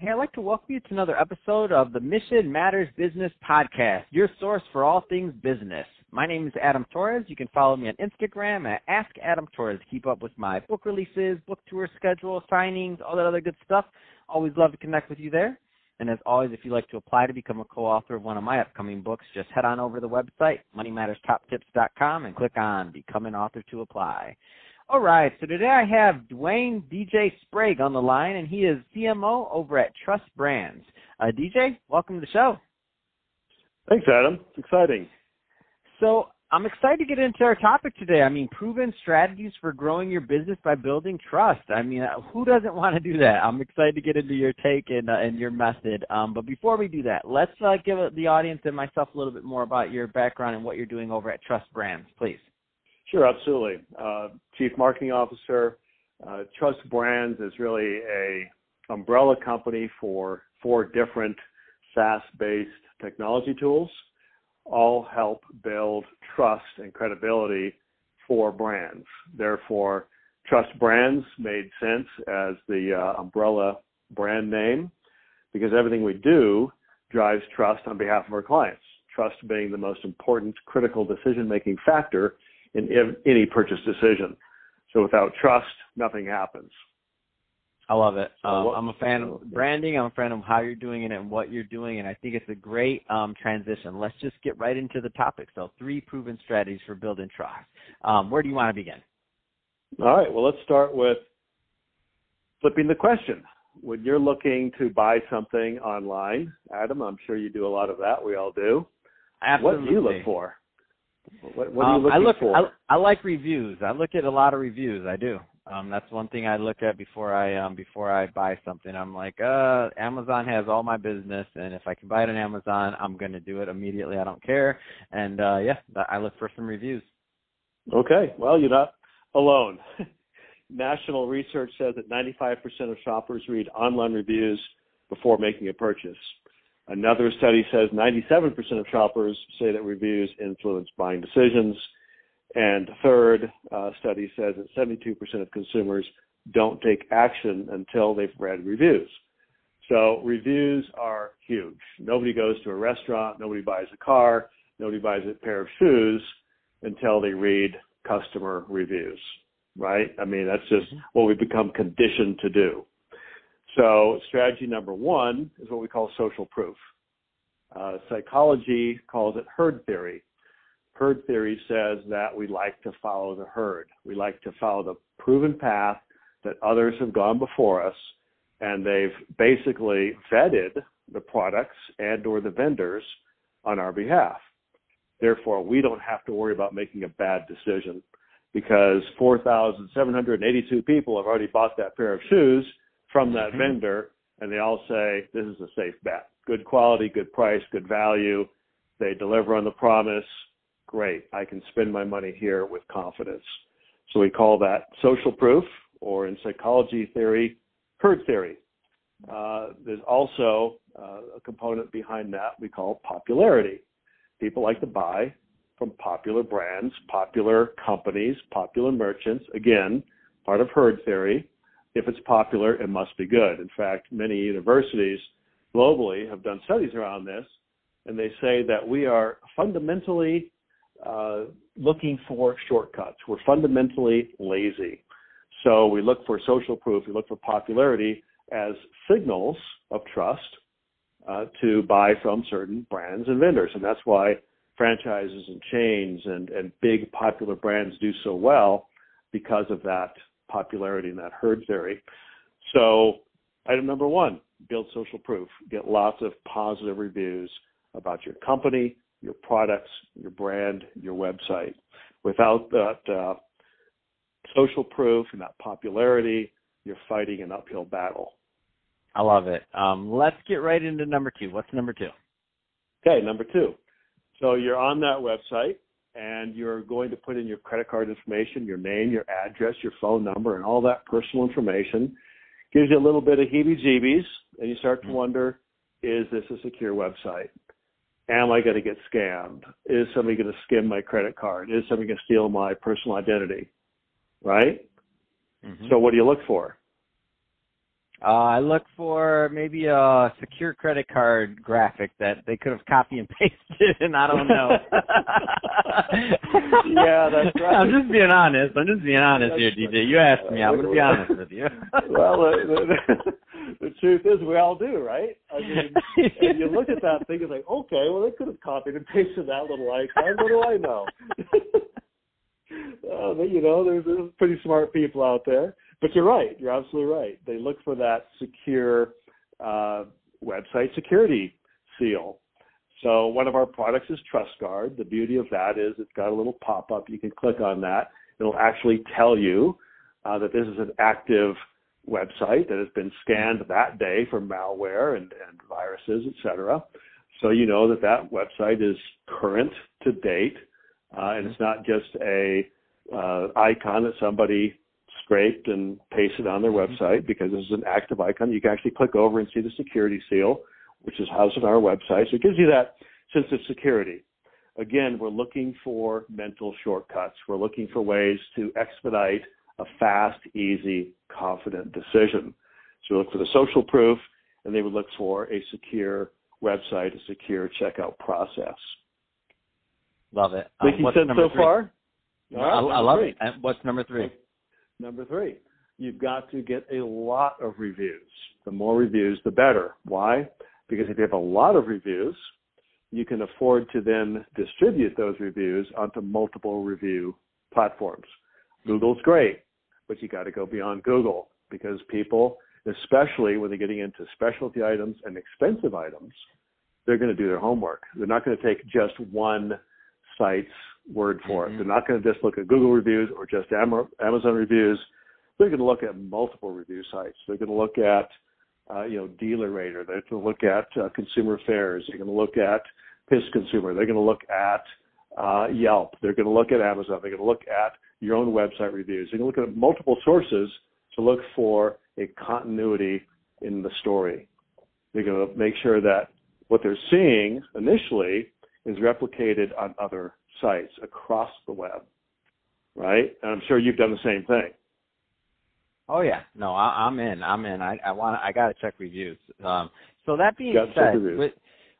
Hey, I'd like to welcome you to another episode of the Mission Matters Business Podcast, your source for all things business. My name is Adam Torres. You can follow me on Instagram at Ask Adam Torres. Keep up with my book releases, book tour schedule, signings, all that other good stuff. Always love to connect with you there. And as always, if you'd like to apply to become a co-author of one of my upcoming books, just head on over to the website, moneymatterstoptips.com, and click on Become an Author to apply. All right, so today I have Dwayne DJ Sprague on the line, and he is CMO over at Trust Brands. Uh, DJ, welcome to the show. Thanks, Adam. It's exciting. So I'm excited to get into our topic today. I mean, proven strategies for growing your business by building trust. I mean, uh, who doesn't want to do that? I'm excited to get into your take and, uh, and your method. Um, but before we do that, let's uh, give the audience and myself a little bit more about your background and what you're doing over at Trust Brands, please. Sure, absolutely. Uh, Chief Marketing Officer. Uh, Trust Brands is really a umbrella company for four different SaaS-based technology tools all help build trust and credibility for brands. Therefore, Trust Brands made sense as the uh, umbrella brand name because everything we do drives trust on behalf of our clients. Trust being the most important critical decision making factor in any purchase decision. So without trust, nothing happens. I love it. Um, I'm a fan of branding. I'm a fan of how you're doing it and what you're doing, and I think it's a great um, transition. Let's just get right into the topic. So, three proven strategies for building trust. Um, where do you want to begin? All right. Well, let's start with flipping the question. When you're looking to buy something online, Adam, I'm sure you do a lot of that. We all do. Absolutely. What do you look for? What, what um, I look, for? I, I like reviews. I look at a lot of reviews. I do. Um, that's one thing I look at before I um, before I buy something. I'm like, uh, Amazon has all my business, and if I can buy it on Amazon, I'm going to do it immediately. I don't care. And uh, yeah, I look for some reviews. Okay, well, you're not alone. National research says that 95% of shoppers read online reviews before making a purchase. Another study says 97% of shoppers say that reviews influence buying decisions. And third uh, study says that 72% of consumers don't take action until they've read reviews. So reviews are huge. Nobody goes to a restaurant, nobody buys a car, nobody buys a pair of shoes until they read customer reviews, right? I mean, that's just mm-hmm. what we've become conditioned to do. So strategy number one is what we call social proof. Uh, psychology calls it herd theory herd theory says that we like to follow the herd. We like to follow the proven path that others have gone before us and they've basically vetted the products and or the vendors on our behalf. Therefore, we don't have to worry about making a bad decision because 4,782 people have already bought that pair of shoes from that mm-hmm. vendor and they all say this is a safe bet. Good quality, good price, good value. They deliver on the promise great, I can spend my money here with confidence. So we call that social proof, or in psychology theory, herd theory. Uh, there's also uh, a component behind that we call popularity. People like to buy from popular brands, popular companies, popular merchants. Again, part of herd theory. If it's popular, it must be good. In fact, many universities globally have done studies around this, and they say that we are fundamentally uh, looking for shortcuts. We're fundamentally lazy. So we look for social proof, we look for popularity as signals of trust uh, to buy from certain brands and vendors. And that's why franchises and chains and, and big popular brands do so well because of that popularity and that herd theory. So item number one, build social proof. Get lots of positive reviews about your company, your products, your brand, your website. Without that uh, social proof and that popularity, you're fighting an uphill battle. I love it. Um, let's get right into number two. What's number two? Okay, number two. So you're on that website and you're going to put in your credit card information, your name, your address, your phone number, and all that personal information. Gives you a little bit of heebie jeebies, and you start to mm-hmm. wonder is this a secure website? am I going to get scammed? Is somebody going to skim my credit card? Is somebody going to steal my personal identity? Right? Mm-hmm. So what do you look for? Uh, I look for maybe a secure credit card graphic that they could have copy and pasted, and I don't know. yeah, that's right. I'm just being honest. I'm just being honest That's here, right. DJ. You asked me. I'm going to be honest with you. well, the, the, the truth is, we all do, right? I mean, and you look at that thing and like, okay, well, they could have copied and pasted that little icon. What do I know? uh, but, you know, there's, there's pretty smart people out there. But you're right. You're absolutely right. They look for that secure uh, website security seal. So one of our products is TrustGuard. The beauty of that is it's got a little pop-up. You can click on that. It'll actually tell you uh, that this is an active website that has been scanned that day for malware and, and viruses, et cetera. So you know that that website is current to date, uh, and it's not just a uh, icon that somebody scraped and pasted on their Mhm. website because this is an active icon. You can actually click over and see the security seal, which is housed on our website. So it gives you that sense of security. Again, we're looking for mental shortcuts. We're looking for ways to expedite a fast, easy, confident decision. So we look for the social proof, and they would look for a secure website, a secure checkout process. Love it. Making Um, what's sense so three? far? I, I love three. it. And what's number three? Number three, you've got to get a lot of reviews. The more reviews, the better. Why? Because if you have a lot of reviews, you can afford to then distribute those reviews onto multiple review platforms. Google's great, but you got to go beyond Google because people, especially when they're getting into specialty items and expensive items, they're going to do their homework. They're not going to take just one site's word for Mhm. it. They're not going to just look at Google reviews or just Amazon reviews. They're going to look at multiple review sites. They're going to look at, uh, you know, Dealer Rater. They're going to look at uh, Consumer Affairs. They're going to look at Pissed Consumer. They're going to look at uh, Yelp. They're going to look at Amazon. They're going to look at your own website reviews. They're going to look at multiple sources to look for a continuity in the story. They're going to make sure that what they're seeing initially is replicated on other sites across the web, right? And I'm sure you've done the same thing. Oh yeah, no, I, I'm in. I'm in. I, I want. I got to check reviews. Um, so that being said, with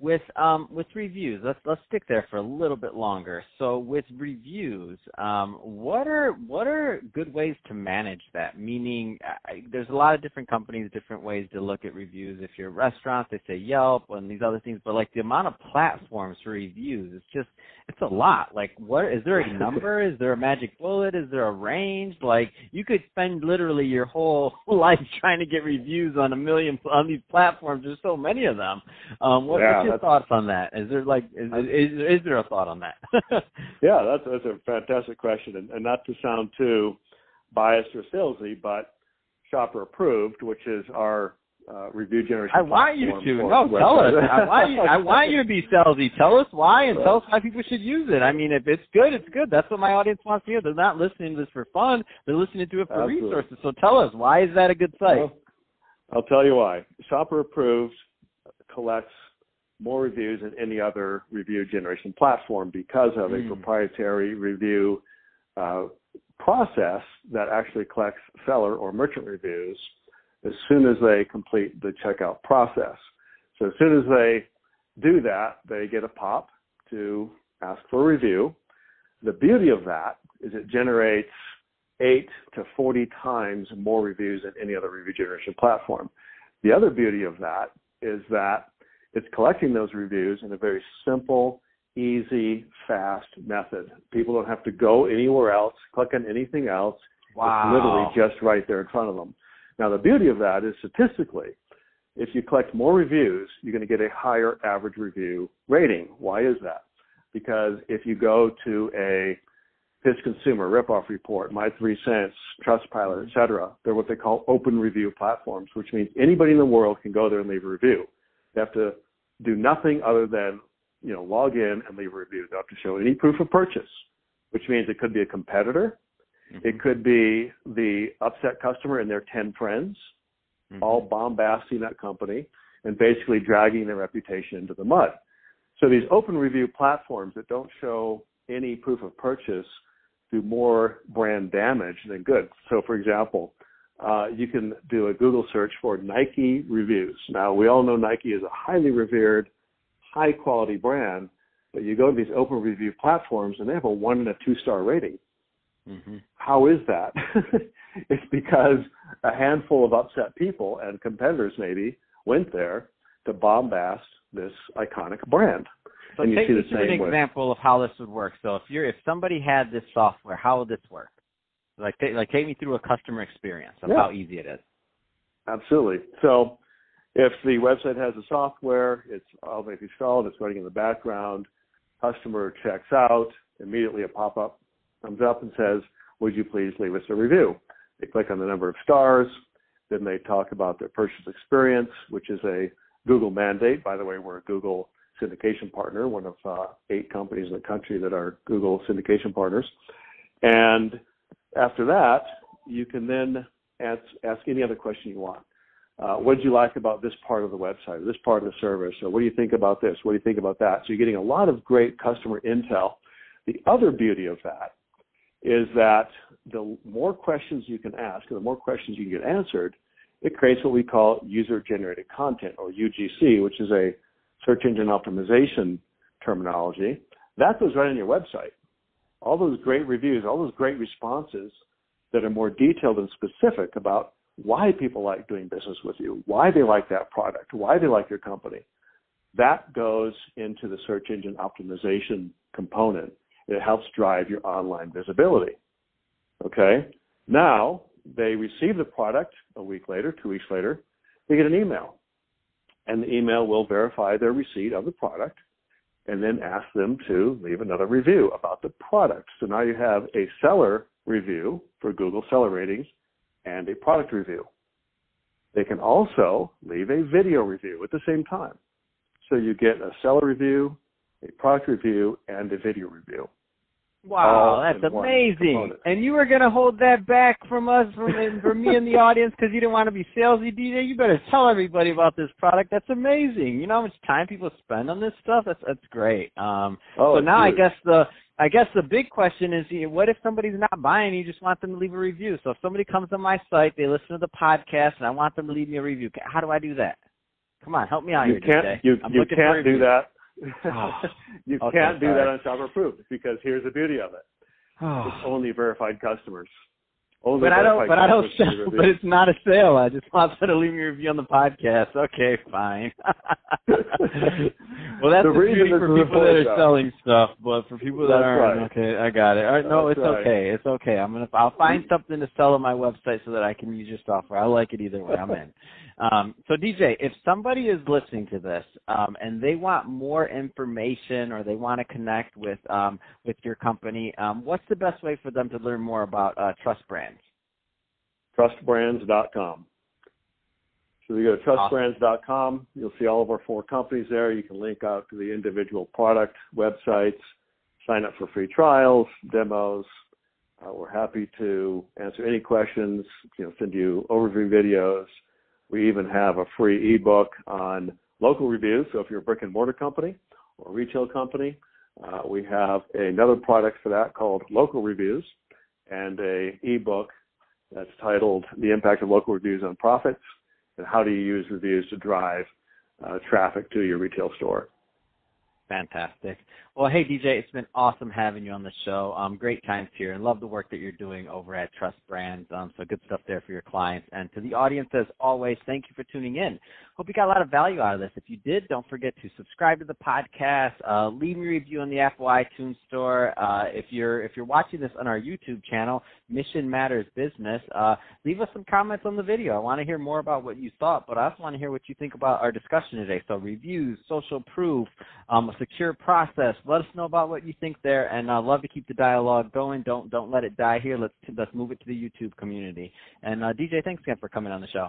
with um with reviews, let's let's stick there for a little bit longer. So with reviews, um, what are what are good ways to manage that? Meaning, I, there's a lot of different companies, different ways to look at reviews. If you're a restaurant, they say Yelp and these other things. But like the amount of platforms for reviews, it's just it's a lot. Like, what is there a number? is there a magic bullet? Is there a range? Like, you could spend literally your whole life trying to get reviews on a million on these platforms. There's so many of them. Um, what, Yeah, what's your thoughts on that? Is there like is, is is there a thought on that? Yeah, that's that's a fantastic question, and, and not to sound too biased or salesy, but shopper approved, which is our uh, review generation. I want you to. No, tell us. I want you. I want you to be salesy. Tell us why, and tell us why people should use it. I mean, if it's good, it's good. That's what my audience wants to hear. They're not listening to this for fun. They're listening to it for Absolutely. resources. So tell us why is that a good site? Well, I'll tell you why. Shopper Approved collects more reviews than any other review generation platform because of a Mm. proprietary review uh, process that actually collects seller or merchant reviews as soon as they complete the checkout process. So as soon as they do that, they get a pop to ask for a review. The beauty of that is it generates eight to 40 times more reviews than any other review generation platform. The other beauty of that is that it's collecting those reviews in a very simple, easy, fast method. People don't have to go anywhere else, click on anything else. Wow. It's literally just right there in front of them. Now, the beauty of that is statistically, if you collect more reviews, you're going to get a higher average review rating. Why is that? Because if you go to a Pissed Consumer, Ripoff Report, My Three Cents, Trustpilot, et cetera, they're what they call open review platforms, which means anybody in the world can go there and leave a review. They have to do nothing other than, you know, log in and leave a review. They don't have to show any proof of purchase, which means it could be a competitor, Mhm. it could be the upset customer and their 10 friends, Mhm. all bombasting that company and basically dragging their reputation into the mud. So these open review platforms that don't show any proof of purchase do more brand damage than good. So for example, uh, you can do a Google search for Nike reviews. Now, we all know Nike is a highly revered, high quality brand, but you go to these open review platforms and they have a one and a two star rating. Mm-hmm. How is that? it's because a handful of upset people and competitors maybe went there to bombast this iconic brand. So and take me through an way. example of how this would work. So if you're if somebody had this software, how would this work? Like take, like take me through a customer experience of yeah. how easy it is. Absolutely. So if the website has the software, it's automatically installed, it's running in the background, customer checks out, immediately a pop-up comes up and says, would you please leave us a review? They click on the number of stars, then they talk about their purchase experience, which is a Google mandate. By the way, we're a Google syndication partner, one of uh, eight companies in the country that are Google syndication partners. And after that, you can then ask, ask any other question you want. Uh, what did you like about this part of the website, or this part of the service, or what do you think about this? What do you think about that? So you're getting a lot of great customer intel. The other beauty of that is that the more questions you can ask, and the more questions you can get answered, it creates what we call user-generated content, or UGC, which is a search engine optimization terminology. That goes right on your website all those great reviews, all those great responses that are more detailed and specific about why people like doing business with you, why they like that product, why they like your company. That goes into the search engine optimization component. It helps drive your online visibility. Okay? Now, they receive the product a week later, two weeks later, they get an email. And the email will verify their receipt of the product and then ask them to leave another review about the product. So now you have a seller review for Google seller ratings and a product review. They can also leave a video review at the same time. So you get a seller review, a product review, and a video review. Wow, that's amazing. And you were going to hold that back from us, from, from me and the audience, because you didn't want to be salesy, DJ. You better tell everybody about this product. That's amazing. You know how much time people spend on this stuff? That's that's great. Um, oh, so now I guess the I guess the big question is, what if somebody's not buying? You just want them to leave a review. So if somebody comes to my site, they listen to the podcast, and I want them to leave me a review. How do I do that? Come on, help me out you here, can't, DJ. You, you can't do that Oh, you okay, can't do sorry. that on Shopper Approved because here's the beauty of it. Oh. It's only verified customers. Only but I don't. But I don't sell. But it's not a sale. I just want to leave me a review on the podcast. Okay, fine. well, that's the, the reason for people that are selling stuff, but for people that that's aren't, right. okay, I got it. All right, no, that's it's right. okay. It's okay. I'm gonna. I'll find something to sell on my website so that I can use your software. I like it either way. I'm in. Um, so DJ, if somebody is listening to this um, and they want more information or they want to connect with um, with your company, um, what's the best way for them to learn more about uh, Trust Brands? Trustbrands.com. So you go to trustbrands.com, you'll see all of our four companies there. You can link out to the individual product websites, sign up for free trials, demos. Uh, we're happy to answer any questions, you know, send you overview videos, we even have a free ebook on local reviews. So if you're a brick and mortar company or a retail company, uh, we have another product for that called Local Reviews and a ebook that's titled The Impact of Local Reviews on Profits and How Do You Use Reviews to Drive uh, Traffic to Your Retail Store. Fantastic. Well, hey DJ, it's been awesome having you on the show. Um, great times here, and love the work that you're doing over at Trust Brands. Um, so good stuff there for your clients. And to the audience, as always, thank you for tuning in. Hope you got a lot of value out of this. If you did, don't forget to subscribe to the podcast, uh, leave me a review on the Apple iTunes Store. Uh, if you're if you're watching this on our YouTube channel, Mission Matters Business, uh, leave us some comments on the video. I want to hear more about what you thought, but I also want to hear what you think about our discussion today. So reviews, social proof, um, secure process. Let us know about what you think there, and I'd love to keep the dialogue going. Don't don't let it die here. Let's let's move it to the YouTube community. And uh, DJ, thanks again for coming on the show.